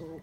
Oh.